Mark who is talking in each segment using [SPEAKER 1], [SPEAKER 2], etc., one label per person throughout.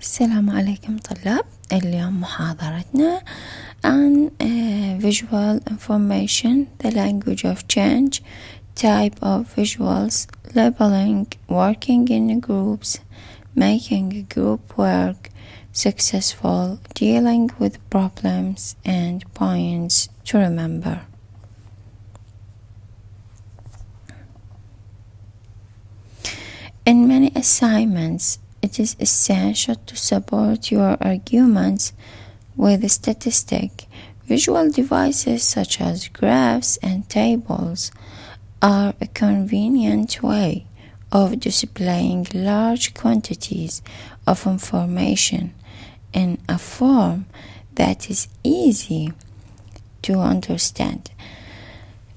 [SPEAKER 1] السلام عليكم طلاب اليوم محاضرتنا عن uh, visual information the language of change type of visuals labeling working in groups making group work successful dealing with problems and points to remember in many assignments it is essential to support your arguments with statistics. Visual devices such as graphs and tables are a convenient way of displaying large quantities of information in a form that is easy to understand.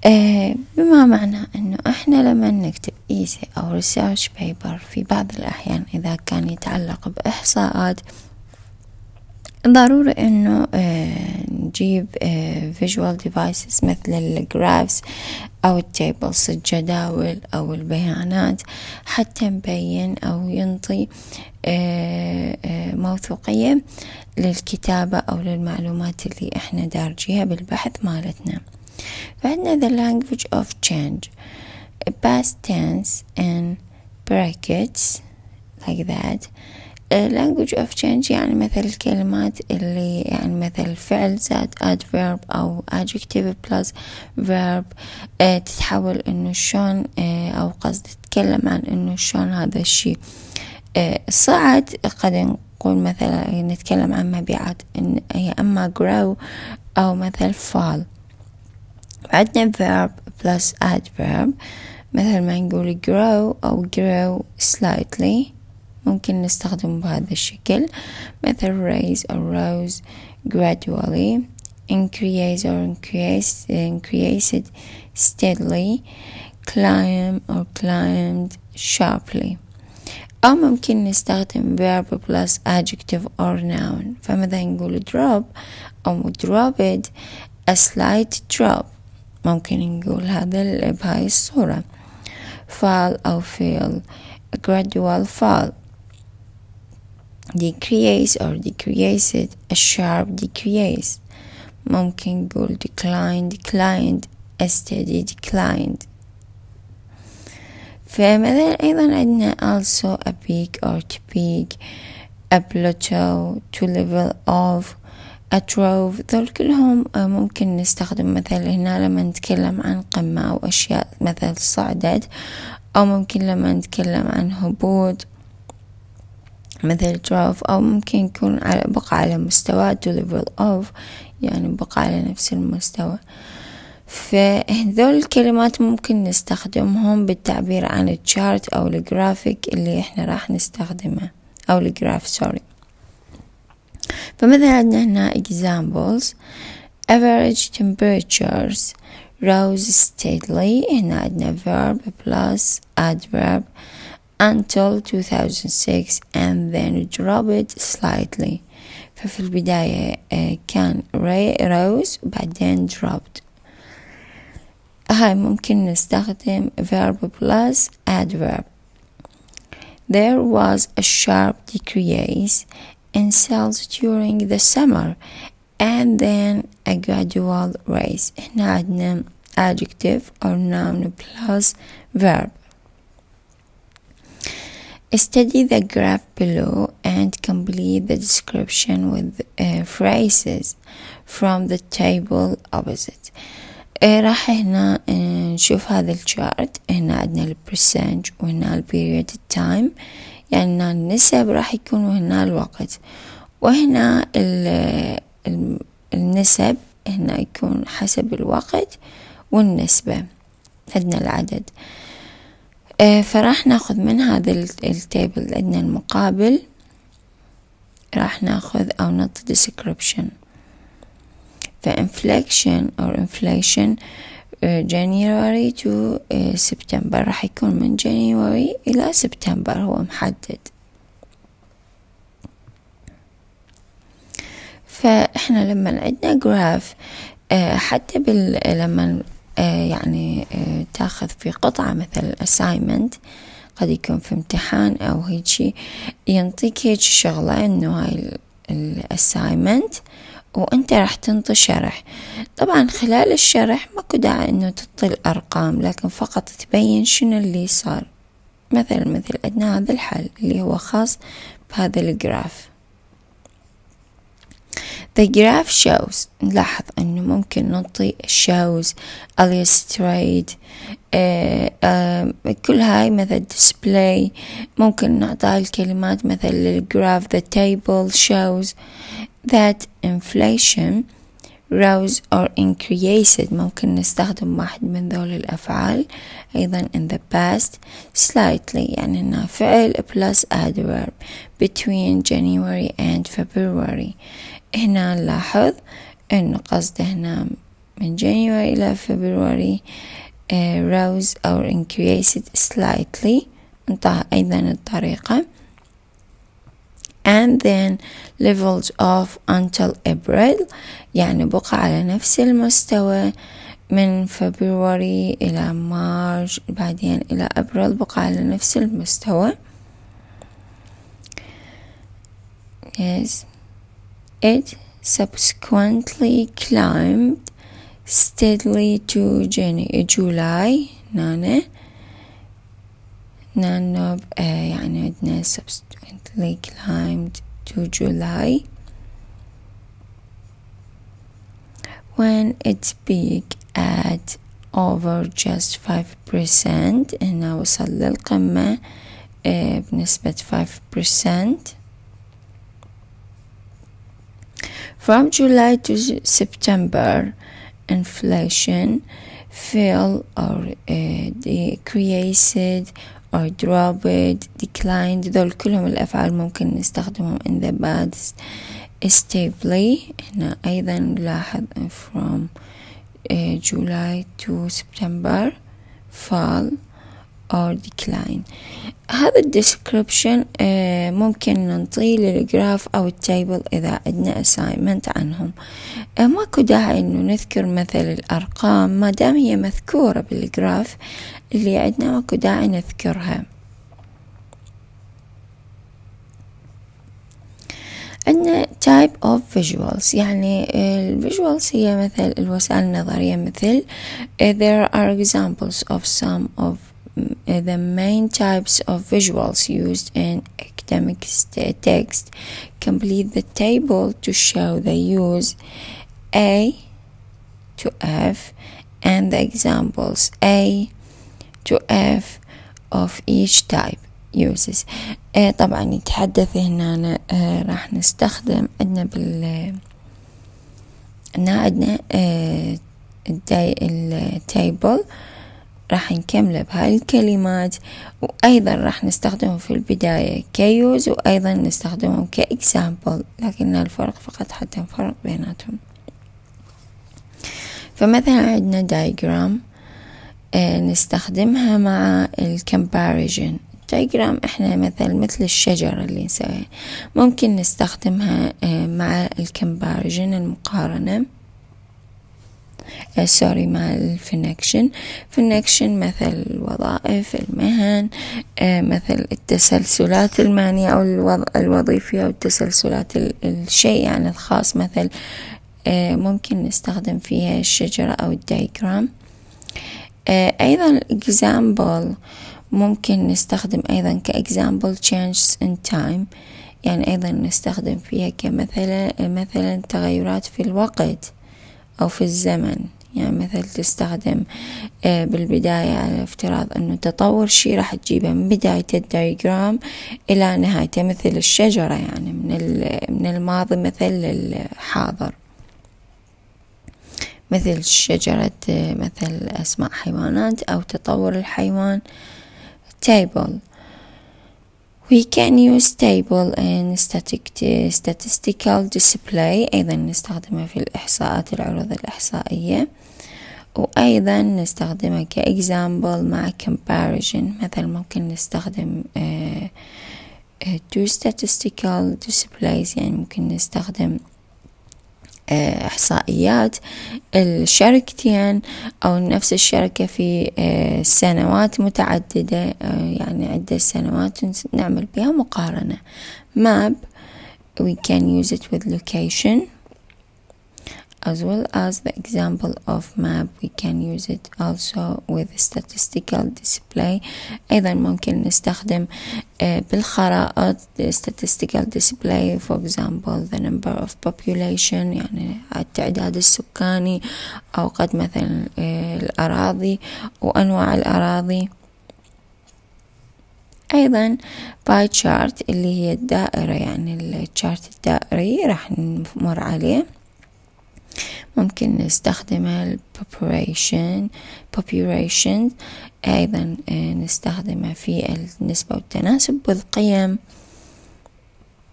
[SPEAKER 1] آه، بما معنى إنه إحنا لما نكتب essay أو research paper في بعض الأحيان إذا كان يتعلق بإحصاءات ضروري إنه آه، نجيب visual devices مثل ال graphs أو ال tables الجداول أو البيانات حتى نبين أو ينطي موثوقية للكتابة أو للمعلومات اللي إحنا دارجيها بالبحث مالتنا. فعندنا the language of change past tense in brackets like that. Language of change يعني مثل الكلمات اللي يعني مثل فعل زائد adverb أو adjective plus verb. آه تتحول إنه شلون آه أو قصد تتكلم عن إنه شلون هذا الشيء. آه صعد قد نقول مثلا نتكلم عن مبيعات إن هي أما grow أو مثل fall. عندنا verb plus adverb مثل ما نقول grow أو grow slightly ممكن نستخدم بهذا الشكل مثل raise أو rose gradually increase or increase increased steadily climb or climbed sharply أو ممكن نستخدم verb plus adjective or noun فمثلا نقول drop أو dropped a slight drop ممكن نقول هذا بهاي الصورة fall أو feel gradual fall decrease or decreased a sharp decrease ممكن نقول decline declined a steady declined فمثلا أيضا عندنا also a peak or to peak a plateau to level off a trough ذول كلهم آه، ممكن نستخدم مثل هنا لما نتكلم عن قمة أو أشياء مثل صعدت أو ممكن لما نتكلم عن هبوط مثل trough أو ممكن يكون على بقى على مستوى level off يعني بقى على نفس المستوى. فهذول الكلمات ممكن نستخدمهم بالتعبير عن ال chart أو الجرافيك اللي إحنا راح نستخدمه أو الجراف سوري فمثلا عندنا هنا examples average temperatures rose steadily هنا عندنا verb plus adverb until 2006 and then dropped slightly ففي البداية كان rose بعدين dropped هاي ممكن نستخدم verb plus adverb There was a sharp decrease in sales during the summer and then a gradual rise هنا عندنا adjective or noun plus verb Study the graph below and complete the description with uh, phrases from the table opposite. uh, راح هنا uh, نشوف هذا الشارت هنا عندنا البرسنج وهنا البيريود التايم يعني النسب راح يكون هنا الوقت. وهنا النسب هنا يكون حسب الوقت والنسبة عندنا العدد. آه، فراح ناخذ من هذا ال table عندنا المقابل راح ناخذ أو نعطي description. ف inflation or inflation January to September. راح يكون من January إلى سبتمبر هو محدد. فإحنا لما عندنا graph آه، حتى بال لما آه، يعني آه، تاخذ في قطعة مثل assignment قد يكون في امتحان أو هيجي ينطيك هيك شغلة إنه هاي الأسايمنت وانت راح تنطي شرح. طبعا خلال الشرح ماكو داعي إنه تعطي الأرقام لكن فقط تبين شنو اللي صار. مثلا مثل عندنا هذا الحل اللي هو خاص بهذا الجراف. The graph shows نلاحظ إنه ممكن نعطي shows illustrate آه آه كل هاي مثل display. ممكن نعطي الكلمات مثل الجراف the table shows. that inflation rose or increased ممكن نستخدم واحد من ذول الأفعال أيضا in the past slightly يعني إنها فعل plus adverb between January and February هنا نلاحظ إنه قصده هنا من January إلى February uh, rose or increased slightly انتهى أيضا الطريقة And then levels off until April يعني بقى على نفس المستوى من فبراير إلى مارس بعدين إلى أبريل بقى على نفس المستوى. Yes. It subsequently climbed steadily to July. نانا نانوب آه يعني عندنا subsequently climbed to July when it peaked at over just 5% هنا وصل للقمة آه بنسبة 5% From July to September, inflation fell or uh, decreased or dropped, declined ذول كلهم الأفعال ممكن نستخدمهم in the past stably هنا أيضا نلاحظ from uh, July to September fall or decline. هذا ال description آه ممكن ننطيه لل graph أو ال table إذا عندنا assignment عنهم. آه ماكو داعي إنه نذكر مثل الأرقام ما دام هي مذكورة بال graph اللي عندنا ماكو داعي نذكرها عندنا type of visuals يعني ال visuals هي مثل الوسائل النظرية مثل there are examples of some of the main types of visuals used in academic text complete the table to show the use A to F and the examples A to F of each type uses. آه طبعا يتحدث هنا آه راح نستخدم عندنا بال عندنا آه التيبل راح نكمله بهاي الكلمات. وأيضا راح نستخدمه في البداية use وأيضا نستخدمهم ك example لكن الفرق فقط حتى نفرق بيناتهم. فمثلا عندنا diagram نستخدمها مع ال comparison diagram إحنا مثل مثل الشجرة اللي نسويها ممكن نستخدمها آه مع ال comparison المقارنة. sorry مع ال function function مثل الوظائف المهن مثل التسلسلات المهنية أو الوظيفية أو التسلسلات الشيء يعني الخاص مثل ممكن نستخدم فيها الشجرة أو ال diagram أيضا example ممكن نستخدم أيضا ك example changes in time يعني أيضا نستخدم فيها كمثلا مثلا تغيرات في الوقت أو في الزمن. يعني مثل تستخدم بالبداية على افتراض أنه تطور شي راح تجيبه من بداية الدايجرام إلى نهايته مثل الشجرة يعني من من الماضي مثل الحاضر. مثل شجرة مثل أسماء حيوانات أو تطور الحيوان. Table. We can use table in statistical display. أيضا نستخدمها في الإحصاءات العروض الإحصائية. وأيضا نستخدمها كإكزامبل مع comparison. مثلا ممكن نستخدم uh, uh, two statistical displays. يعني ممكن نستخدم آه، إحصائيات الشركتين أو نفس الشركة في آه، سنوات متعددة يعني عدة سنوات نعمل بها مقارنة. map we can use it with location. As well as the example of map we can use it also with statistical display. أيضا ممكن نستخدم بالخرائط statistical display for example the number of population يعني التعداد السكاني أو قد مثلا الأراضي وأنواع الأراضي. أيضا pie chart اللي هي الدائرة يعني ال chart الدائري راح نمر عليه. ممكن نستخدمها population population أيضا آه، نستخدمها في النسبة والتناسب والقيم.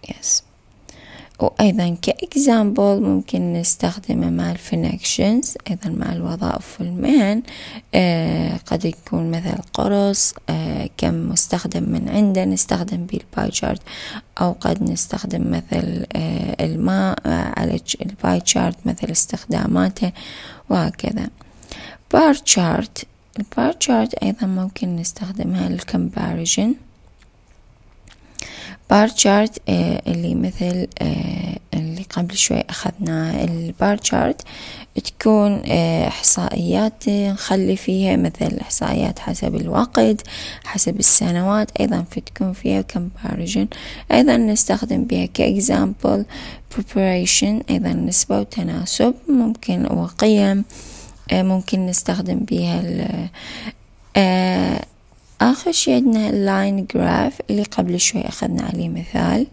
[SPEAKER 1] Yes. وأيضا ك example ممكن نستخدمه مع ال functions أيضا مع الوظائف والمهن آه قد يكون مثل قرص آه كم مستخدم من عنده نستخدم بال pie chart أو قد نستخدم مثل آه الماء آه على ال pie chart مثل استخداماته وهكذا. bar chart ال bar chart أيضا ممكن نستخدمها لل comparison. bar chart آه اللي مثل آه اللي قبل شوي أخذناه ال bar chart تكون آه إحصائيات نخلي فيها مثل إحصائيات حسب الوقت حسب السنوات. أيضا فتكون فيها comparison. أيضا نستخدم بها ك example proportion. أيضا نسبة وتناسب. ممكن وقيم ممكن نستخدم بها آخر شي عندنا ال line graph اللي قبل شوي أخذنا عليه مثال.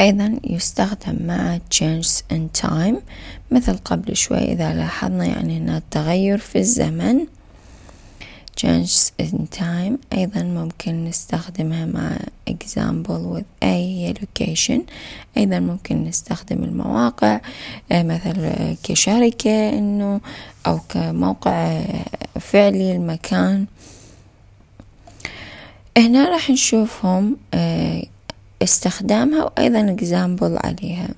[SPEAKER 1] أيضا يستخدم مع changes in time. مثل قبل شوي إذا لاحظنا يعني هنا التغير في الزمن. changes in time. أيضا ممكن نستخدمها مع example with هي location أيضا ممكن نستخدم المواقع مثل كشركة إنه أو كموقع فعلي المكان. هنا راح نشوفهم آه، استخدامها وأيضا example عليها.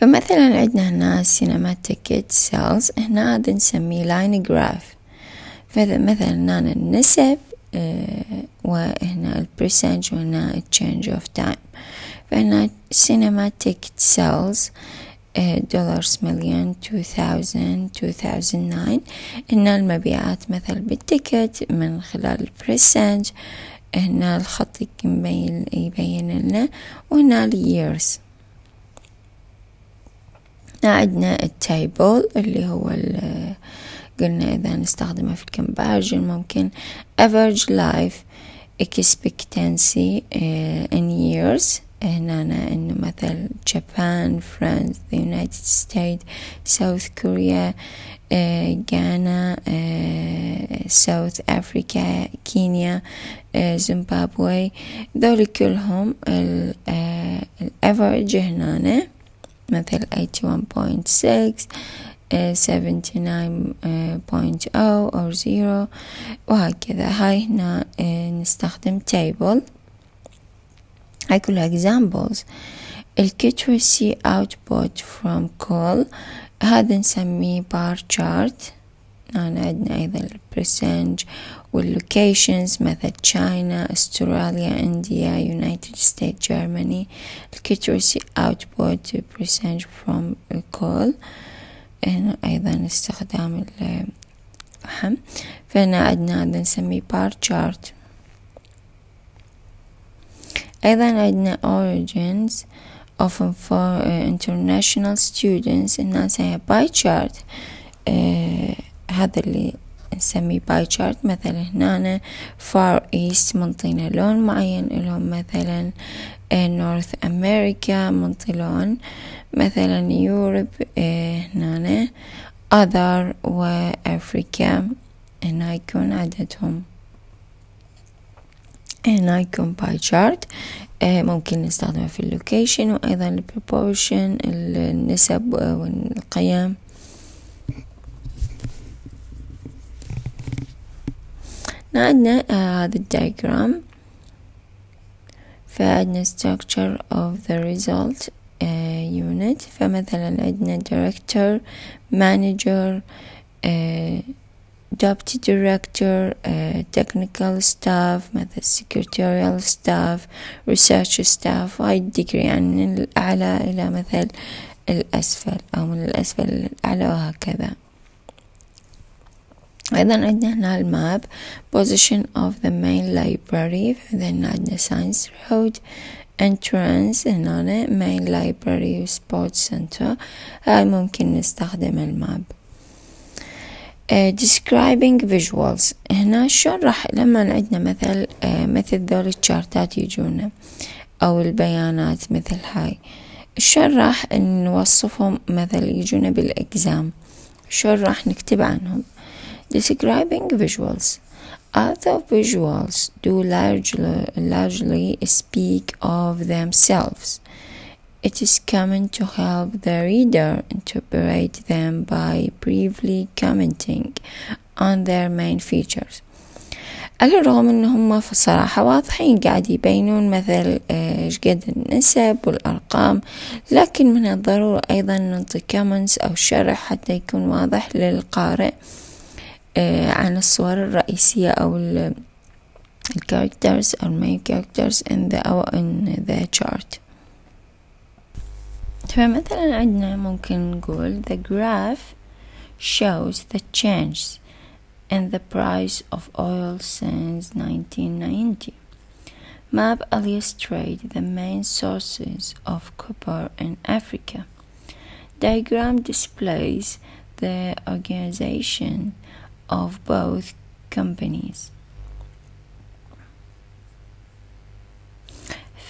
[SPEAKER 1] فمثلا عندنا هنا cinema ticket sales هنا نسميه line graph فمثلا هنا النسب آه، وهنا ال percentage وهنا change of time. فهنا cinema ticket sales dollars مليون 2000 2009 هنا المبيعات مثل بال ticket من خلال ال percentage هنا الخط يبين لنا. وهنا ال years. هنا عندنا ال table اللي هو قلنا إذا نستخدمه في ال comparison ممكن average life expectancy uh, in years. هنا إنه مثل Japan the United States South Korea غانا ساوث أفريكا كينيا زيمبابوي ذول كلهم الأفرج هنا. مثل 81.6 79.0 أو 0 وهكذا. هاي هنا نستخدم table. هاي كلها examples. electricity output from coal هذا نسميه bar chart. هنا عندنا أيضا ال percentage وال locations مثل تشاينا استراليا انديا يونايتد ستيت جيرماني electricity output percentage from coal. هنا أيضا استخدام الفحم فهنا عندنا هذا نسميه bar chart. أيضا عندنا origins often for uh, international students. الناس هي pie chart uh, هذا اللي نسميه pie chart مثلا هنا far east منطينا لون معين لهم مثلا نورث أمريكا منطي لون مثلا يوروب uh, هنا other وأفريكا هنا يكون عددهم هنا يكون pie chart. آه، ممكن نستخدمه في ال location وأيضا ال proportion النسب والقيم. عندنا آه، هذا ال diagram فعندنا structure of the result uh, unit. فمثلا عندنا director manager deputy director uh, technical staff مثل secretarial staff research staff هاي الديجري يعني من الأعلى إلى مثل الأسفل أو من الأسفل للأعلى وهكذا أيضا عندنا هنا الماب position of the main library فإذا عندنا science road entrance هنا main library و sports center هاي ممكن نستخدم الماب uh, describing visuals. هنا شلون راح لما عندنا مثل uh, مثل ذول الشارتات يجونا أو البيانات مثل هاي. شلون راح نوصفهم؟ مثل يجونا بالإكزام. شلون راح نكتب عنهم؟ describing visuals. Other visuals do largely, largely speak of themselves. It is common to help the reader interpret them by briefly commenting on their main features. على الرغم ان هم في الصراحة واضحين قاعد يبينون مثل إيش قد النسب والأرقام لكن من الضروري أيضا نعطي comments أو شرح حتى يكون واضح للقارئ عن الصور الرئيسية أو ال characters أو main characters in the, in the chart. فمثلا عندنا ممكن نقول the graph shows the change in the price of oil since 1990. Map illustrate the main sources of copper in Africa. Diagram displays the organization of both companies.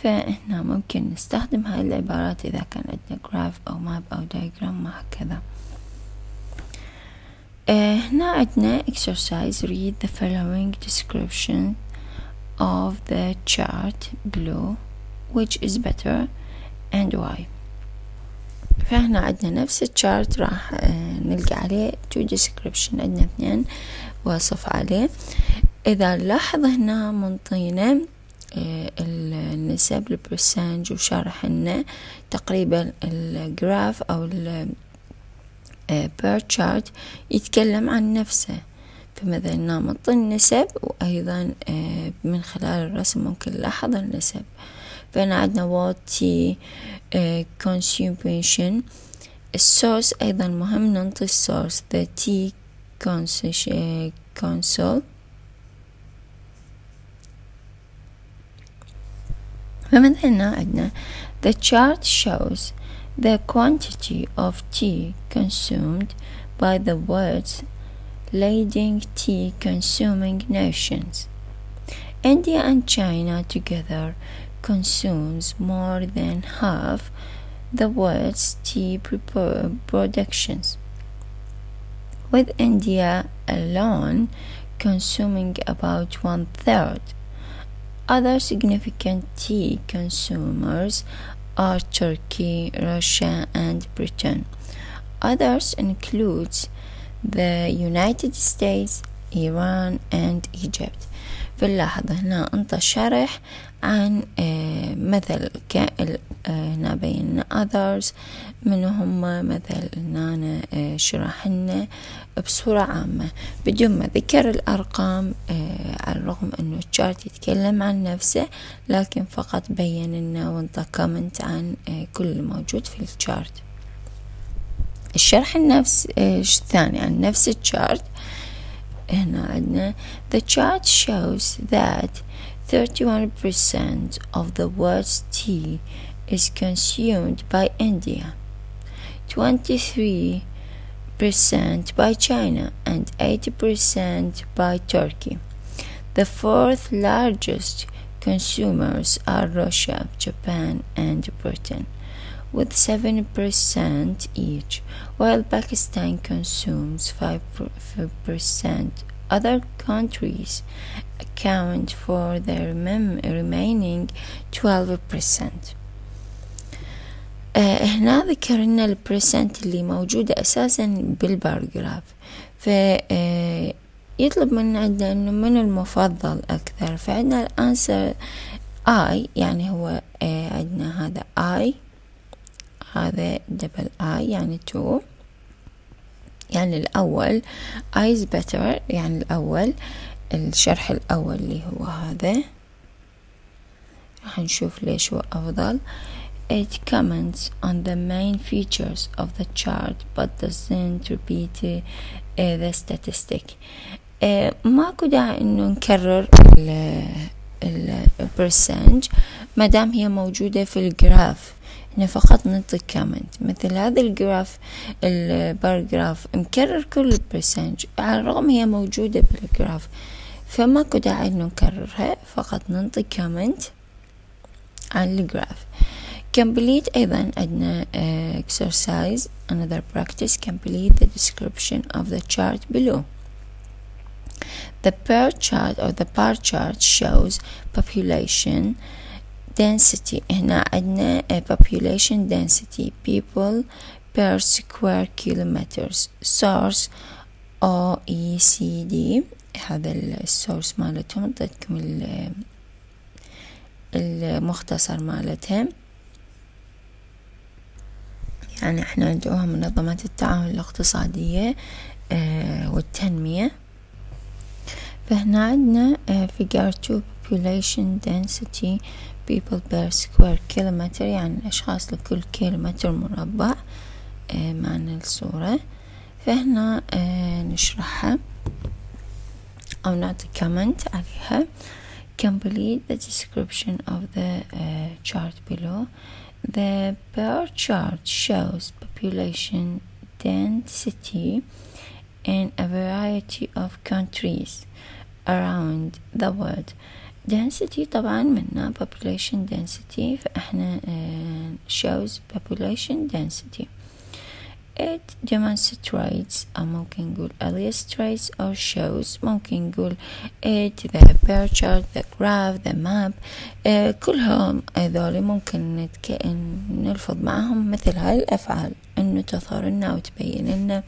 [SPEAKER 1] فهنا ممكن نستخدم هاي العبارات إذا كان عندنا graph أو map أو diagram وهكذا هنا عندنا exercise read the following description of the chart below which is better and why. فهنا عندنا نفس الشارت راح نلقى عليه two description عندنا اثنين وصف عليه. إذا نلاحظ هنا منطينا النسب ال percentage وشرح لنا تقريبا ال graph أو bar chart يتكلم عن نفسه. فمثلا نمطي النسب وأيضا من خلال الرسم ممكن نلاحظ النسب. فهنا عندنا وات تي السورس أيضا مهم ننطي السورس the T console. The chart shows the quantity of tea consumed by the world's leading tea consuming nations. India and China together consumes more than half the world's tea productions, with India alone consuming about one third. Other significant tea consumers are Turkey, Russia, and Britain. Others include the United States, Iran, and Egypt. في اللحظة هنا انطى شرح عن مثل هنا بين others من هم مثل هنا شرح لنا بصورة عامة. بدون ما ذكر الأرقام على الرغم أنه ال chart يتكلم عن نفسه لكن فقط بين لنا وانطى comment عن كل الموجود في ال chart. الشرح النفس الثاني عن نفس ال chart. هنا عندنا the chart shows that 31% of the world's tea is consumed by India, 23% by China, and 80% by Turkey. The fourth largest consumers are Russia, Japan, and Britain, with 7% each, while Pakistan consumes 5%. Other countries account for the remaining 12% آه هنا ذكرنا البرسنت اللي موجودة أساسا بالباراجراف ف يطلب من عندنا إنه من المفضل أكثر. فعندنا الأنسر I يعني هو آه عندنا هذا I هذا دبل I يعني two. يعني الأول is better يعني الأول الشرح الأول اللي هو هذا. راح نشوف ليش هو أفضل. It comments on the main features of the chart but doesn't repeat uh, the statistic. Uh, ماكو داعي إنه نكرر ال percentage ما دام هي موجودة في ال graph إحنا فقط نعطي comment. مثل هذا ال graph ال paragraph مكرر كل ال percentage على الرغم هي موجودة بال graph. فماكو داعي إنه نكررها فقط ننطي comment عن ال graph. Complete أيضا عندنا uh, exercise. Another practice. Complete the description of the chart below. The bar chart or the bar chart shows population. Density. هنا عندنا population density. People per square kilometers. Source OECD هذا السورس مالتهم. اعطيتكم المختصر مالتهم. يعني إحنا ندعوها منظمة التعاون الاقتصادية آه والتنمية. فهنا عندنا آه figure 2 population density people per square kilometer يعني الأشخاص لكل كيلومتر مربع آه معنا الصورة فهنا آه نشرحها أو نعطي comment عليها complete the description of the uh, chart below the bar chart shows population density in a variety of countries around the world Density طبعا منا population density فاحنا uh, shows population density it demonstrates أو ممكن نقول illustrates or shows ممكن نقول it the bar chart the graph the map uh, كلهم هذول ممكن نتك... نلفظ معهم مثل هاي الأفعال إنه تظهر لنا أو تبين لنا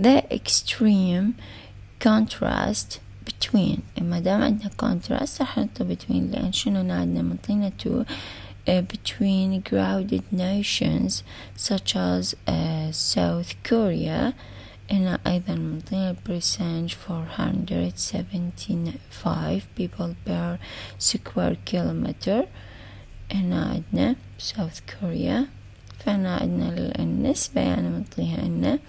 [SPEAKER 1] the extreme contrast between ما دام عندنا contrast راح نحط between لأن شنو عندنا منطينا to uh, between crowded nations such as uh, South Korea هنا أيضا منطقة percentage 475 people per square kilometer هنا عندنا South Korea فهنا عندنا النسبة يعني منطيها إنه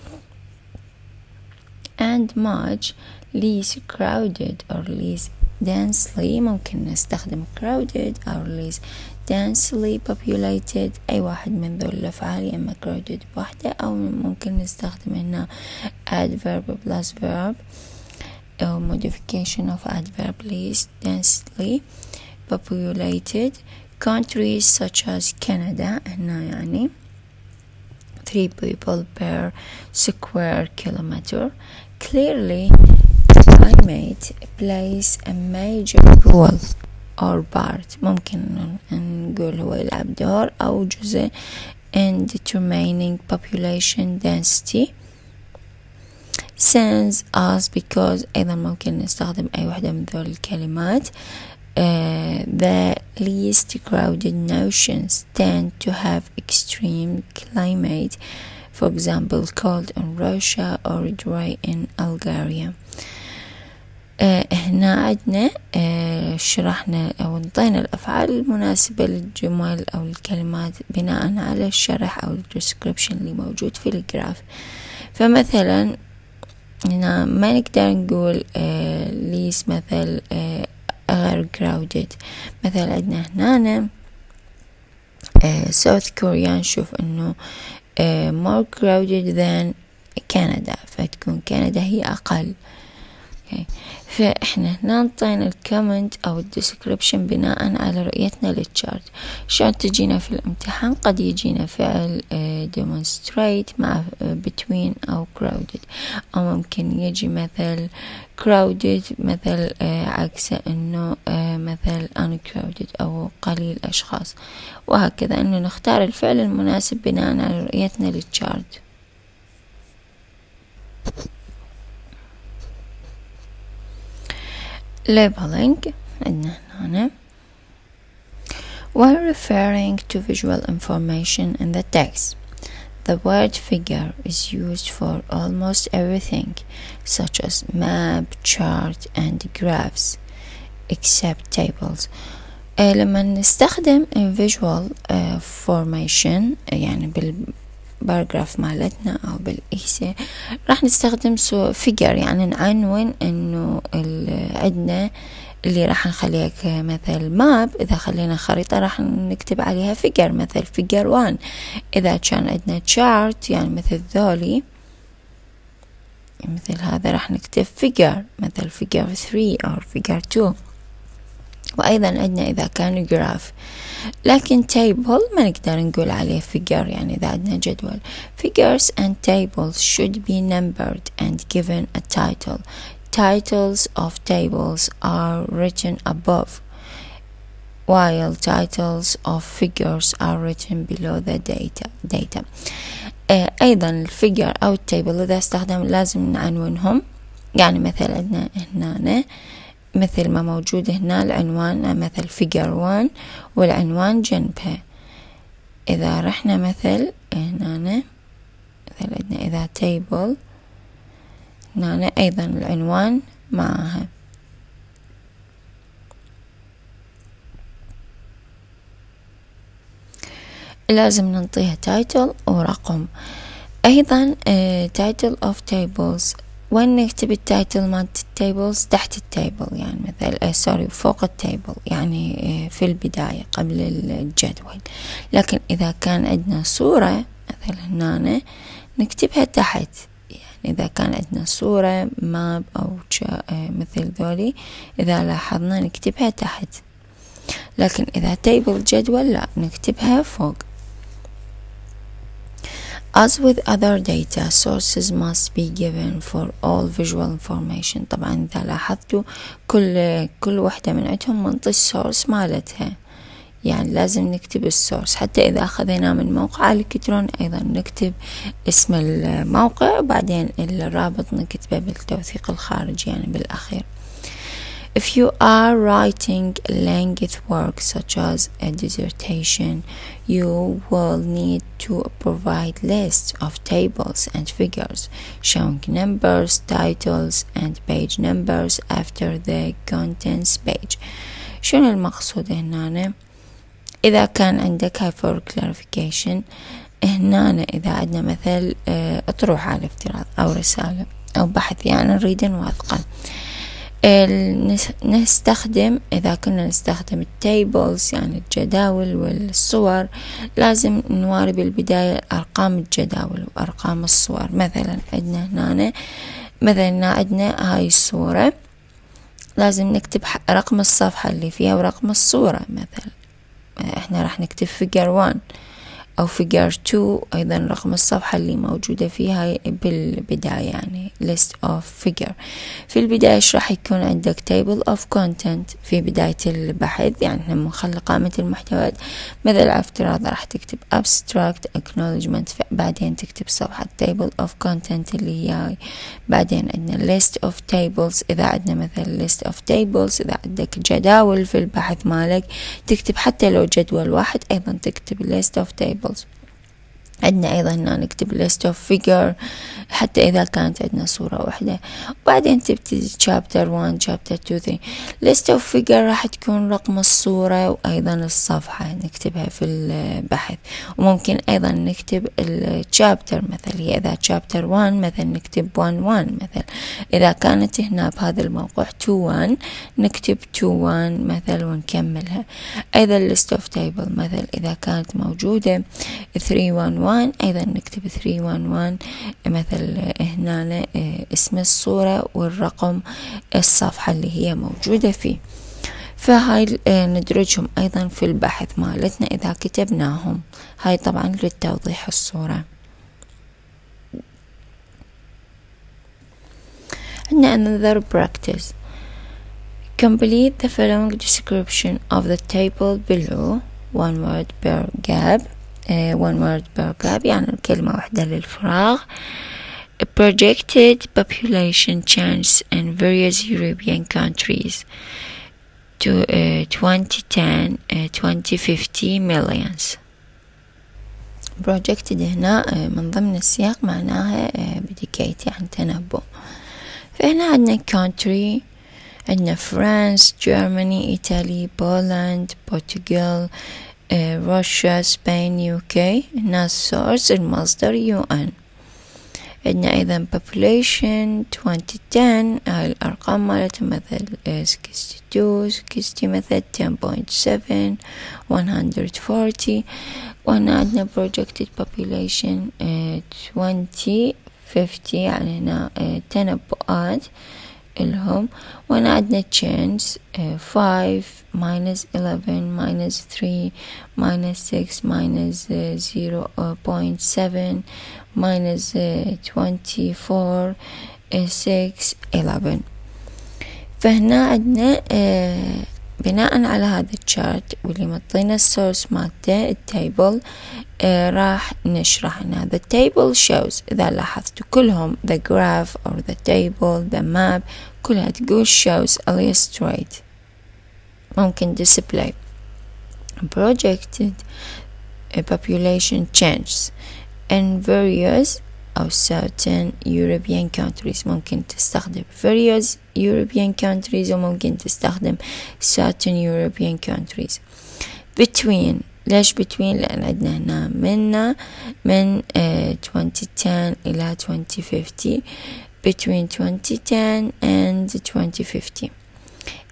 [SPEAKER 1] and much least crowded or least densely ممكن نستخدم crowded or least densely populated أي واحد من ذول الأفعال يا إما crowded بوحدة أو ممكن نستخدم هنا adverb plus verb أو modification of adverb least densely populated countries such as Canada هنا يعني three people per square kilometer clearly climate plays a major role or part ممكن نقول هو يلعب دور أو جزء in determining population density since us because أيضا ممكن نستخدم أي وحدة من ذول الكلمات uh, the least crowded nations tend to have extreme climate for example cold in Russia or dry in Algeria آه هنا عندنا آه شرحنا أو انطينا الأفعال المناسبة للجمل أو الكلمات بناء على الشرح أو ال description اللي موجود في ال graph. فمثلا هنا ما نقدر نقول آه ليس مثل غير crowded. مثلا عندنا هنا ساوث كوريا نشوف إنه more crowded than كندا فتكون كندا هي أقل. Okay. فإحنا هنا نعطينا ال comment أو ال description بناء على رؤيتنا لل chart شلون تجينا في الامتحان؟ قد يجينا فعل demonstrate مع between أو crowded. أو ممكن يجي مثل crowded مثل عكسه إنه مثل uncrowded أو قليل أشخاص. وهكذا إنه نختار الفعل المناسب بناء على رؤيتنا للتشارت labeling عندنا هنا While referring to visual information in the text, the word figure is used for almost everything, such as map, chart, and graphs, except tables. لما نستخدم visual formation يعني بالباراجراف مالتنا أو بالإيسي راح نستخدم فيجر يعني نعنون إنه عندنا اللي راح نخليها كمثل map إذا خلينا خريطة راح نكتب عليها figure مثل figure one إذا كان عندنا chart يعني مثل ذولي مثل هذا راح نكتب figure مثل figure 3 أو figure 2 وأيضا عندنا إذا كان graph لكن table ما نقدر نقول عليه figure يعني إذا عندنا جدول figures and tables should be numbered and given a title titles of tables are written above while titles of figures are written below the data data أيضا ال figure أو ال table إذا استخدم لازم نعنونهم يعني مثلا عندنا هنا مثل ما موجود هنا العنوان مثل figure 1 والعنوان جنبها. إذا رحنا مثل هنا مثل عندنا إذا table هنا أيضا العنوان معها. لازم ننطيها title ورقم. أيضا title of tables وين نكتب ال title مالت ال tables تحت ال table يعني مثل آه sorry فوق ال table يعني آه في البداية قبل الجدول. لكن إذا كان عندنا صورة مثل هنا نكتبها تحت. يعني إذا كان عندنا صورة map أو آه مثل ذولي إذا لاحظنا نكتبها تحت. لكن إذا table جدول لا نكتبها فوق. As with other data, sources must be given for all visual information. طبعا إذا لاحظتوا كل كل وحدة من عندهم منطي ال source مالتها. يعني لازم نكتب السورس حتى إذا أخذنا من موقع الكترون أيضا نكتب اسم الموقع وبعدين الرابط نكتبه بالتوثيق الخارجي يعني بالأخير. If you are writing a length work such as a dissertation, you will need to provide lists of tables and figures showing numbers, titles, and page numbers after the contents page. شنو المقصود هنا؟ إذا كان عندك هاي for clarification هنا إذا عندنا مثل أطروحة على افتراض أو رسالة أو بحث يعني نريد نوثقه نستخدم إذا كنا نستخدم التيبلز يعني الجداول والصور لازم نواري بالبداية أرقام الجداول وأرقام الصور. مثلا عندنا هنا مثلا عندنا هاي الصورة. لازم نكتب رقم الصفحة اللي فيها ورقم الصورة. مثلا إحنا راح نكتب figure 1 أو figure 2 أيضا رقم الصفحة اللي موجودة فيها بالبداية يعني list of figure. في البداية إيش راح يكون عندك؟ Table of content. في بداية البحث يعني إحنا بنخلي قائمة المحتويات مثل على افتراض راح تكتب abstract acknowledgement. بعدين تكتب صفحة table of content اللي هي بعدين عندنا list of tables. إذا عندنا مثل list of tables إذا عندك جداول في البحث مالك تكتب حتى لو جدول واحد أيضا تكتب list of tables. examples. عندنا أيضا هنا نكتب list of figure حتى إذا كانت عندنا صورة واحدة. وبعدين تبتدي chapter 1 chapter 2 3 list of figure راح تكون رقم الصورة وأيضا الصفحة نكتبها في البحث. وممكن أيضا نكتب الشابتر مثل هي إذا chapter 1 مثلا نكتب 1 1 مثل إذا كانت هنا بهذا الموقع 2 1 نكتب 2 1 مثل ونكملها. أيضا list of table مثل إذا كانت موجودة. 3 1 1 أيضا نكتب 311 مثل هنا آه، اسم الصورة والرقم الصفحة اللي هي موجودة فيه. فهاي آه، ندرجهم أيضا في البحث مالتنا إذا كتبناهم. هاي طبعا للتوضيح الصورة. عندنا another practice. Complete the following description of the table below. One word per gap. one word paragraph يعني كلمة واحدة للفراغ projected population changes in various European countries to uh, 2010 uh, 2050 millions projected هنا من ضمن السياق معناها بديكيت يعني تنبؤ فهنا عندنا country عندنا فرانس جيرماني إيطالي بولند بورتغال روسيا سبين يوكي هنا ال source المصدر يو ان عندنا أيضا population 2010 هاي الأرقام مالتها مثل 62 60 مثل 10.7 140 وهنا عندنا projected population 20 50 يعني هنا تنبؤات الهم وهنا عندنا change 5 minus 11 minus 3 minus 6 minus 0.7 minus 24 6 11 فهنا عندنا بناء على هذا ال chart واللي مطينا ال source مالته ال table آه راح نشرح ان هذا ال table shows إذا لاحظت كلهم the graph or the table the map كلها تقول shows illustrate. ممكن display. Projected population changes. In various أو certain European countries ممكن تستخدم various European countries وممكن تستخدم certain European countries between ليش between لأن عندنا هنا منا من uh, 2010 إلى 2050 between 2010 and 2050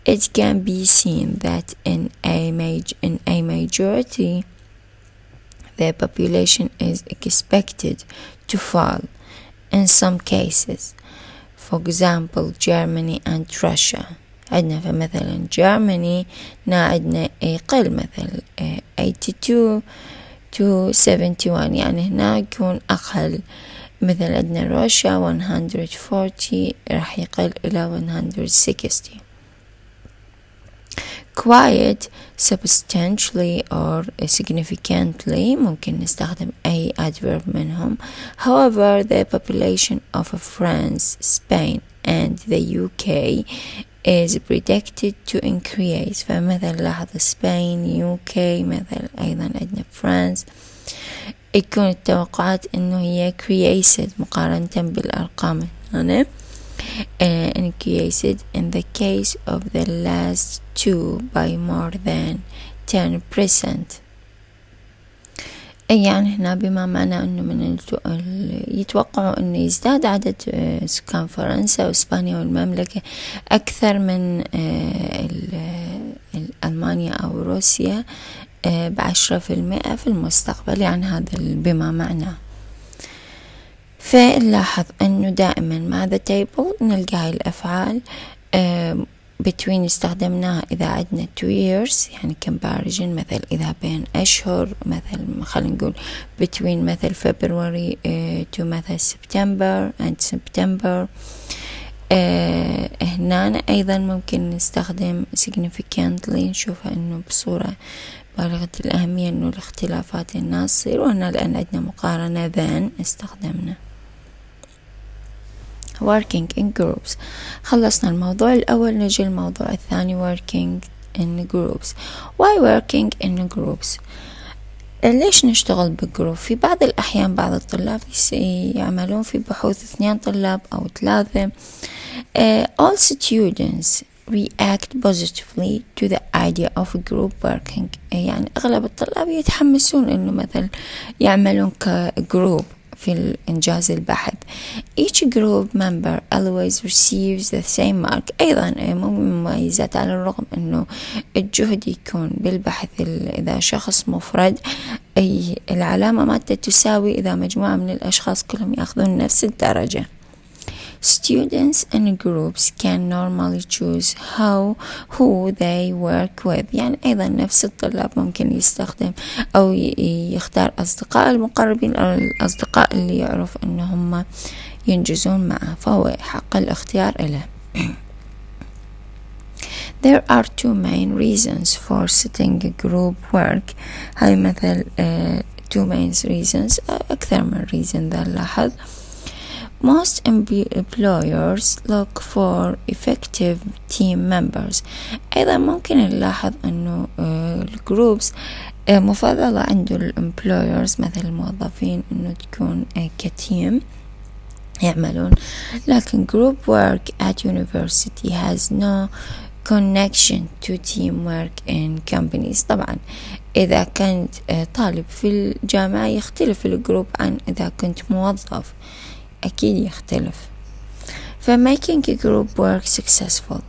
[SPEAKER 1] it can be seen that in a major in a majority the population is expected to fall in some cases for example Germany and Russia عندنا فمثلا Germany نا عندنا يقل مثل 82 to 71 يعني هنا يكون أقل مثل عندنا روسيا 140 راح يقل إلى 160 quiet substantially or significantly ممكن نستخدم أي adverb منهم however the population of France Spain and the UK is predicted to increase فمثلا لاحظ سبين UK مثلا أيضا عندنا فرانس يكون التوقعات انه هي created مقارنة بالارقام هنا Uh, increased in the case of the last two by more than 10% يعني هنا بما معنى أنه من يتوقعوا أنه يزداد عدد سكان فرنسا وإسبانيا والمملكة أكثر من ألمانيا أو روسيا بعشرة في المئة في المستقبل. يعني هذا بما معناه فنلاحظ أنه دائما مع the table نلقى هاي الأفعال between استخدمناها إذا عندنا two years يعني comparison مثل إذا بين أشهر مثل خلينا نقول between مثل February uh, to مثل September and September. uh, هنا أيضا ممكن نستخدم significantly نشوفها إنه بصورة بالغة الأهمية إنه الاختلافات الناس تصير وهنا لأن عندنا مقارنة then استخدمنا. Working in groups. خلصنا الموضوع الأول نجي الموضوع الثاني working in groups. Why working in groups ليش نشتغل بجروب؟ في بعض الأحيان بعض الطلاب يعملون في بحوث اثنين طلاب أو ثلاثة. Uh, all students react positively to the idea of group working. يعني أغلب الطلاب يتحمسون إنه مثلا يعملون كجروب. في إنجاز البحث. Each group member always receives the same mark. أيضا مو مميزات على الرغم أنه الجهد يكون بالبحث إذا شخص مفرد أي العلامة مالته تساوي إذا مجموعة من الأشخاص كلهم يأخذون نفس الدرجة. Students in groups can normally choose how who they work with يعني أيضا نفس الطلاب ممكن يستخدم أو يختار أصدقاء المقربين أو الأصدقاء اللي يعرف أن هم ينجزون معه فهو حق الاختيار له There are two main reasons for setting group work هاي مثل uh, two main reasons أكثر من reason ذا لاحظ most employers look for effective team members. أيضا ممكن نلاحظ أنه ال groups مفضلة عند ال employers مثل الموظفين أنه تكون ك team يعملون. لكن group work at university has no connection to teamwork in companies. طبعا إذا كنت طالب في الجامعة يختلف ال group عن إذا كنت موظف. أكيد يختلف. ف making group work successful.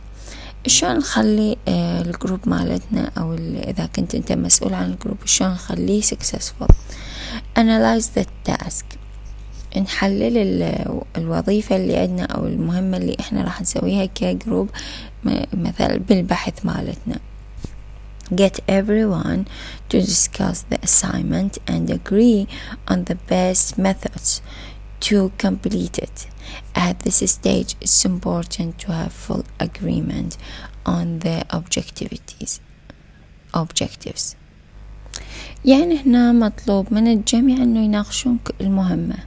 [SPEAKER 1] شلون نخلي ال group مالتنا أو إذا كنت أنت مسؤول عن الجروب شلون نخليه successful analyze the task. نحلل الوظيفة اللي عندنا أو المهمة اللي إحنا راح نسويها كجروب مثلا بالبحث مالتنا. Get everyone to discuss the assignment and agree on the best methods. To complete it. At this stage, it's important to have full agreement on the objectivities. Objectives. يعني هنا مطلوب من الجميع إنه يناقشون المهمة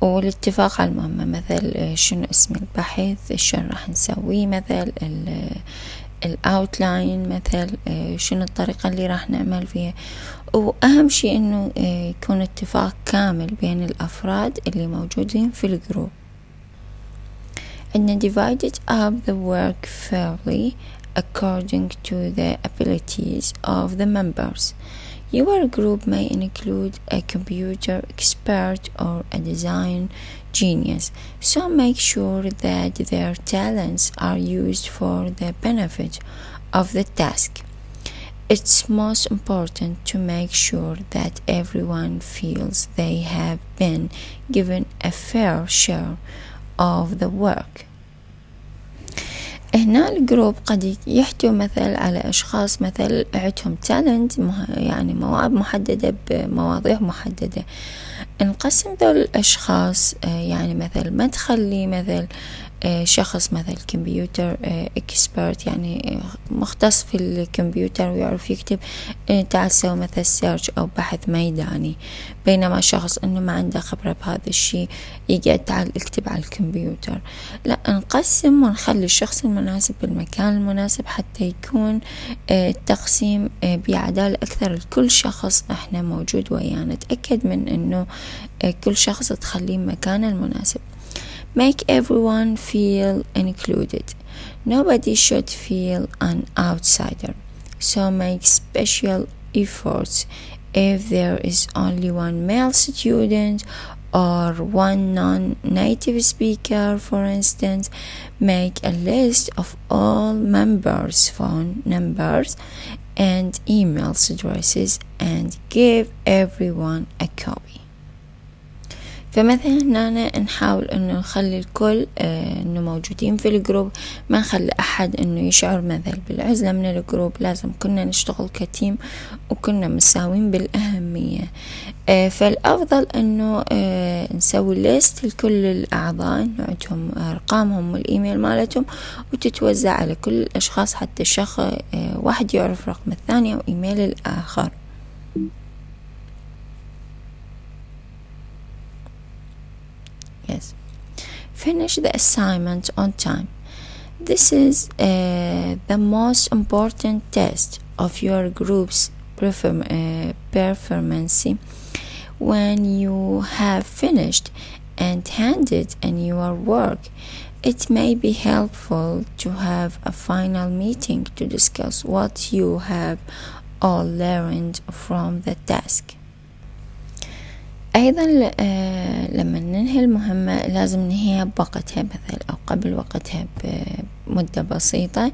[SPEAKER 1] والاتفاق على المهمة مثل شنو اسم البحث شلون راح نسويه مثل ال outline مثل شنو الطريقة اللي راح نعمل فيها واهم شيء انه يكون اتفاق كامل بين الافراد اللي موجودين في ال group and divided up the work fairly according to the abilities of the members Your group may include a computer expert or a design genius, so make sure that their talents are used for the benefit of the task. It's most important to make sure that everyone feels they have been given a fair share of the work. هنا ال group قد يحتوي مثل على أشخاص مثل عندهم talent يعني مواهب محددة بمواضيع محددة نقسم ذول الأشخاص يعني مثل ما تخلي مثل شخص مثل computer expert يعني مختص في الكمبيوتر ويعرف يكتب تعال سوي مثل search أو بحث ميداني. بينما شخص إنه ما عنده خبرة بهذا الشيء يقعد تعال اكتب على الكمبيوتر. لا نقسم ونخلي الشخص المناسب بالمكان المناسب حتى يكون التقسيم بعدالة أكثر. لكل شخص إحنا موجود ويانا نتأكد من إنه كل شخص تخليه مكانه المناسب. Make everyone feel included. Nobody should feel an outsider. So make special efforts if there is only one male student or one non-native speaker, for instance, make a list of all members' phone numbers and email addresses and give everyone a copy. فمثلا هنا نحاول إنه نخلي الكل آه إنه موجودين في الجروب. ما نخلي أحد إنه يشعر مثل بالعزلة من الجروب لازم كنا نشتغل كتيم وكنا مساوين بالأهمية. آه فالأفضل إنه آه نسوي ليست لكل الأعضاء انه عندهم أرقامهم والإيميل مالتهم وتتوزع على كل الأشخاص حتى شخص واحد يعرف رقم الثاني أو إيميل الآخر. Yes. Finish the assignment on time. This is uh, the most important test of your group's perform uh, performance when you have finished and handed in your work it may be helpful to have a final meeting to discuss what you have all learned from the task أيضا لما ننهي المهمة لازم ننهيها بوقتها مثلا أو قبل وقتها بمدة بسيطة.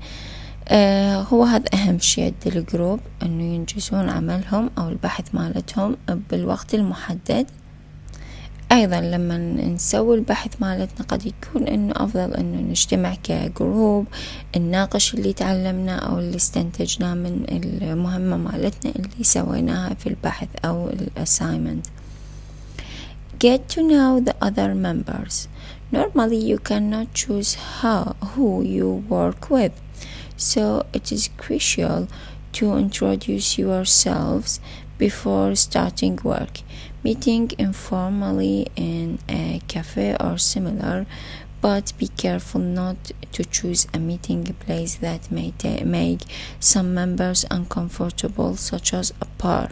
[SPEAKER 1] هو هذا أهم شيء عند ال group إنه ينجزون عملهم أو البحث مالتهم بالوقت المحدد. أيضا لما نسوي البحث مالتنا قد يكون إنه أفضل إنه نجتمع ك group نناقش اللي تعلمناه أو اللي استنتجناه من المهمة مالتنا اللي سويناها في البحث أو الأسايمنت get to know the other members. Normally, you cannot choose how who you work with, so it is crucial to introduce yourselves before starting work. meeting informally in a cafe or similar but be careful not to choose a meeting place that may make some members uncomfortable such as a bar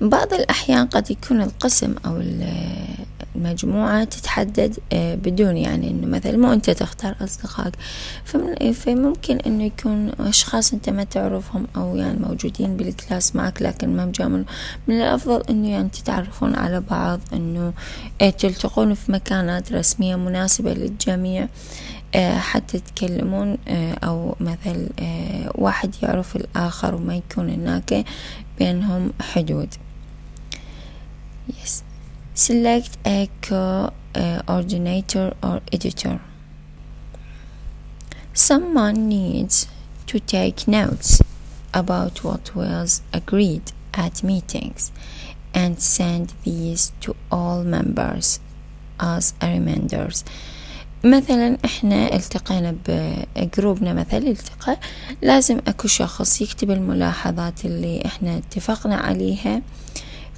[SPEAKER 1] بعض الأحيان قد يكون القسم أو المجموعة تتحدد آه، بدون يعني إنه مثلا مو أنت تختار أصدقائك فممكن إنه يكون أشخاص أنت ما تعرفهم أو يعني موجودين بالكلاس معك لكن ما مجامل من الأفضل إنه يعني تتعرفون على بعض إنه آه، تلتقون في مكانات رسمية مناسبة للجميع آه، حتى تتكلمون أو مثل واحد يعرف الآخر وما يكون هناك. بينهم حدود yes select a coordinator or editor someone needs to take notes about what was agreed at meetings and send these to all members as reminders مثلا إحنا التقينا بجروبنا مثلا التقى لازم أكو شخص يكتب الملاحظات اللي إحنا اتفقنا عليها.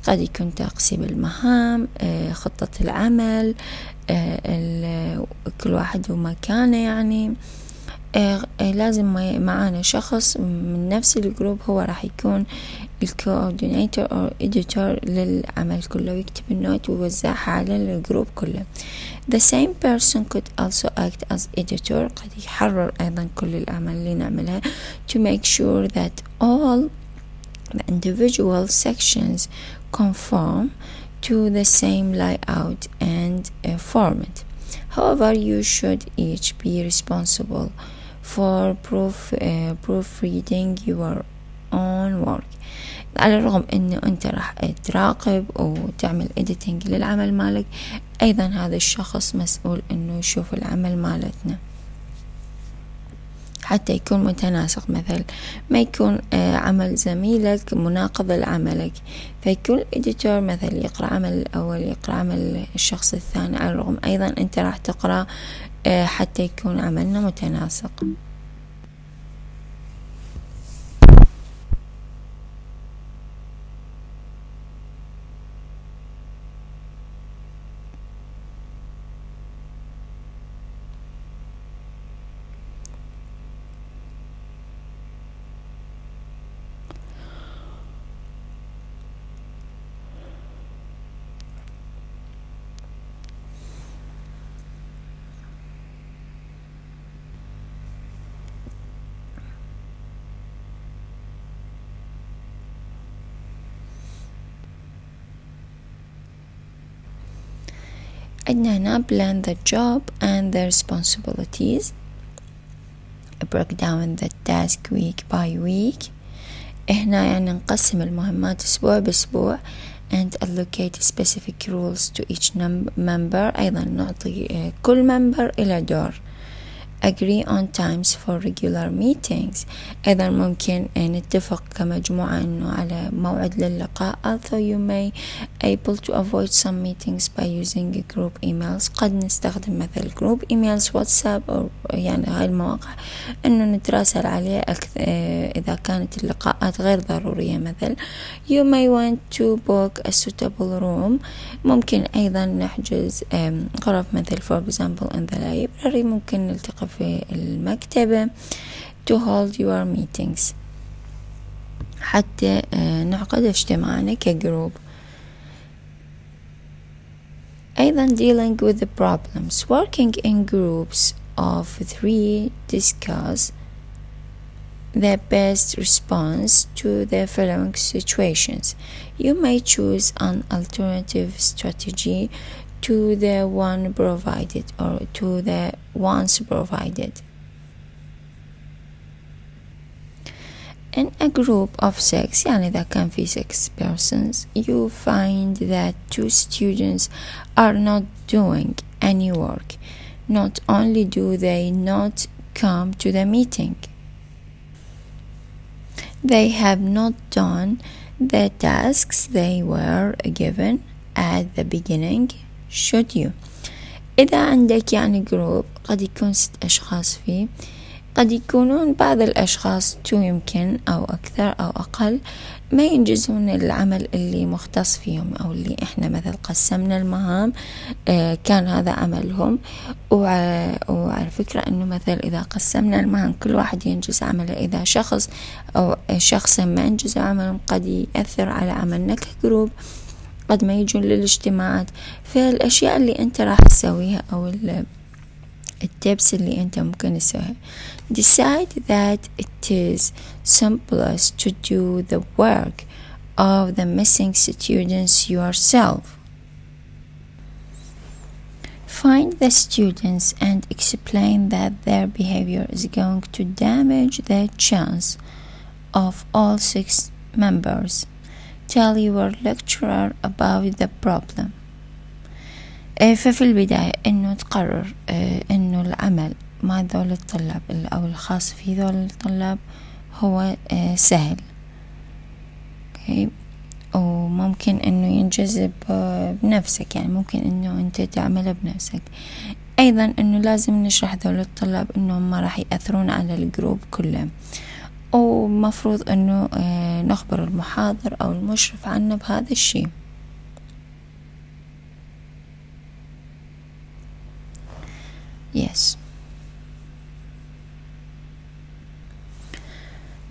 [SPEAKER 1] قد يكون تقسيم المهام آه، خطة العمل آه، كل واحد ومكانه يعني. آه، لازم معانا شخص من نفس الجروب هو راح يكون الكوردينيتور أو إديتور للعمل كله ويكتب النوت ويوزعها على الجروب كله. the same person could also act as editor قد يحرر ايضا كل الاعمال اللي نعملها to make sure that all the individual sections conform to the same layout and uh, format however you should each be responsible for proof, uh, proofreading your own work على الرغم انه انت راح تراقب وتعمل editing للعمل مالك أيضا هذا الشخص مسؤول إنه يشوف العمل مالتنا. حتى يكون متناسق مثل ما يكون آه، عمل زميلك مناقض لعملك. فيكون الإديتور مثل يقرأ عمل الأول يقرأ عمل الشخص الثاني. على الرغم أيضا أنت راح تقرأ آه، حتى يكون عملنا متناسق. عندنا هنا plan the job and the responsibilities break down the task week by week هنا يعني نقسم المهمات أسبوع بأسبوع and allocate specific rules to each member أيضا نعطي كل member إلى دور Agree on times for regular meetings أيضا ممكن نتفق كمجموعة أنه على موعد للقاء although you may able to avoid some meetings by using group emails قد نستخدم مثل group emails واتساب أو يعني هاي المواقع أنه نتراسل عليه أكثر إذا كانت اللقاءات غير ضرورية مثل you may want to book a suitable room ممكن أيضا نحجز غرف مثل for example in the library ممكن نلتقي في المكتبة to hold your meetings حتى آه، نعقد اجتماعنا كجروب أيضا dealing with the problems working in groups of three discuss the best response to the following situations. You may choose an alternative strategy to the one provided or to the ones provided. In a group of six, yani that can be six persons, you find that two students are not doing any work. Not only do they not come to the meeting, they have not done the tasks they were given at the beginning should you. إذا عندك يعني جروب قد يكون ست أشخاص فيه قد يكونون بعض الأشخاص two يمكن أو أكثر أو أقل ما ينجزون العمل اللي مختص فيهم أو اللي إحنا مثل قسمنا المهام آه، كان هذا عملهم. وعلى فكرة أنه مثل إذا قسمنا المهام كل واحد ينجز عمله. إذا شخص أو شخص ما ينجز عمله قد يأثر على عملنا ك group قد ما يجون للاجتماعات فالأشياء اللي أنت راح تسويها أو التبس اللي أنت ممكن تسويها decide that it is simplest to do the work of the missing students yourself Find the students and explain that their behavior is going to damage the chance of all six members. Tell your lecturer about the problem. ففي البداية إنه تقرر إنه العمل مع ذول الطلاب أو الخاص في ذول الطلاب هو سهل okay. وممكن إنه ينجذب بنفسك يعني ممكن إنه أنت تعمله بنفسك أيضا إنه لازم نشرح ذول الطلاب إنهم ما راح يأثرون على الجروب كله ومفروض إنه نخبر المحاضر أو المشرف عنه بهذا الشيء Yes.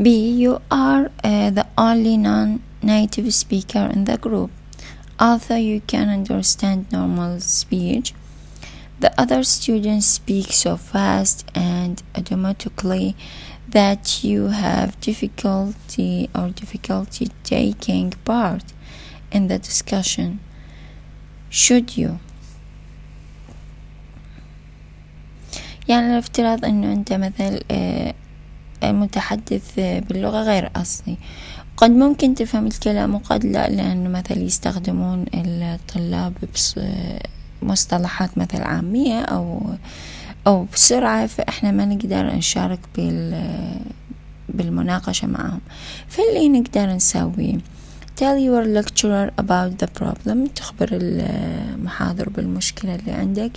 [SPEAKER 1] B. You are uh, the only non native speaker in the group. Although you can understand normal speech, the other students speak so fast and automatically that you have difficulty or difficulty taking part in the discussion. Should you? يعني الافتراض إنه أنت مثل متحدث باللغة غير أصلي قد ممكن تفهم الكلام وقد لا لأنه مثل يستخدمون الطلاب مصطلحات مثل عامية أو أو بسرعة فإحنا ما نقدر نشارك بال بالمناقشة معهم فاللي نقدر نسويه tell your lecturer about the problem. تخبر المحاضر بالمشكلة اللي عندك.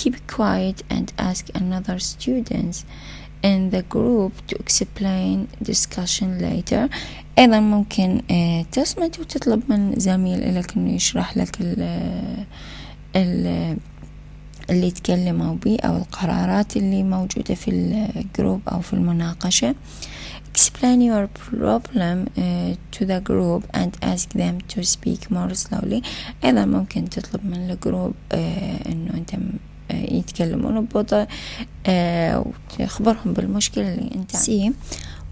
[SPEAKER 1] keep quiet and ask another students in the group to explain discussion later. أيضا ممكن تصمت وتطلب من زميل لك إنه يشرح لك ال ال اللي تكلموا به أو القرارات اللي موجودة في الجروب أو في المناقشة explain your problem uh, to the group and ask them to speak more slowly أيضا ممكن تطلب من الجروب uh, إنه أنت يتكلمون ببطء وتخبرهم بالمشكلة اللي أنت See,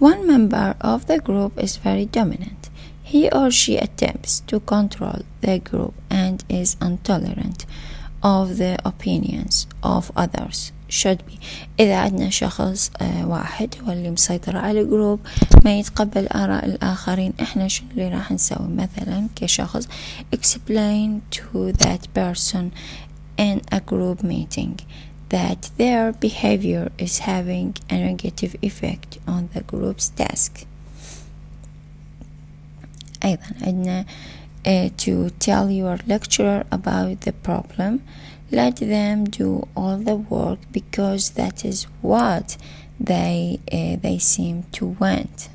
[SPEAKER 1] one member of the group is very dominant. He or she attempts to control the group and is intolerant of the opinions of others. should be إذا عندنا شخص واحد هو اللي مسيطر على الجروب ما يتقبل آراء الآخرين إحنا شنو اللي راح نسوي مثلا كشخص explain to that person in a group meeting that their behavior is having a negative effect on the group's task أيضا عندنا uh, to tell your lecturer about the problem let them do all the work because that is what they uh, they seem to want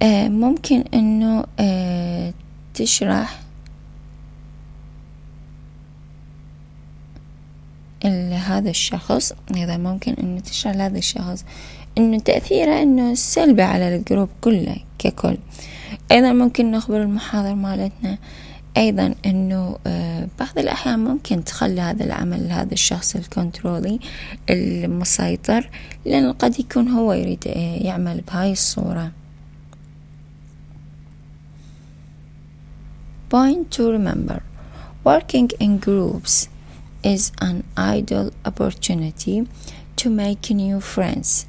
[SPEAKER 1] uh, ممكن انه uh, تشرح هذا الشخص إذا ممكن إنه تشرح لهذا الشخص إنه تأثيره إنه سلبي على الجروب كله ككل أيضا ممكن نخبر المحاضر مالتنا أيضا أنه بعض الأحيان ممكن تخلي هذا العمل لهذا الشخص الكنترولي المسيطر لأن قد يكون هو يريد يعمل بهاي الصورة Point to remember Working in groups is an ideal opportunity to make new friends.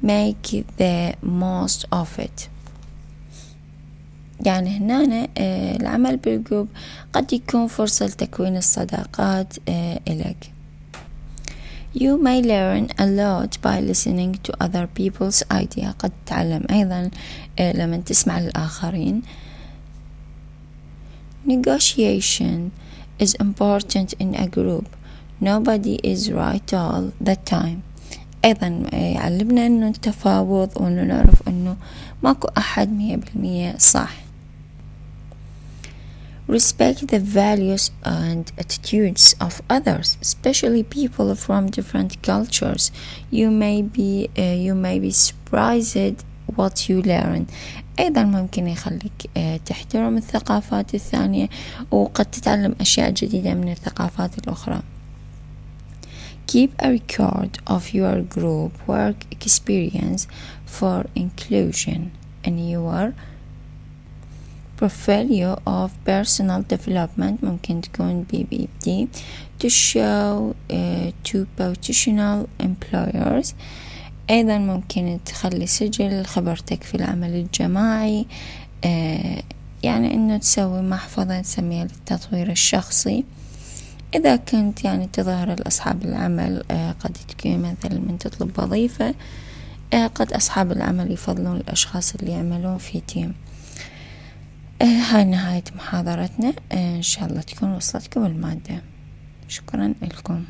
[SPEAKER 1] Make the most of it. يعني هنا العمل بالجروب قد يكون فرصة لتكوين الصداقات إلك. You may learn a lot by listening to other people's idea. قد تتعلم أيضا لما تسمع للآخرين. Negotiation is important in a group. Nobody is right all the time. أيضا يعلمنا أنه التفاوض وأنه نعرف أنه ماكو أحد مية بالمية صح respect the values and attitudes of others especially people from different cultures you may be uh, you may be surprised what you learn أيضا ممكن يخليك uh, تحترم الثقافات الثانية وقد تتعلم أشياء جديدة من الثقافات الأخرى Keep a record of your group work experience for inclusion in your portfolio of personal development ممكن تكون بي بي دي to show uh, to potential employers. أيضا ممكن تخلي سجل خبرتك في العمل الجماعي uh, يعني إنه تسوي محفظة نسميها للتطوير الشخصي. إذا كنت يعني تظهر لأصحاب العمل uh, قد تكون مثلا من تطلب وظيفة قد أصحاب العمل يفضلون الأشخاص اللي يعملون في تيم هاي نهاية محاضرتنا. إن شاء الله تكون وصلتكم المادة. شكرا لكم.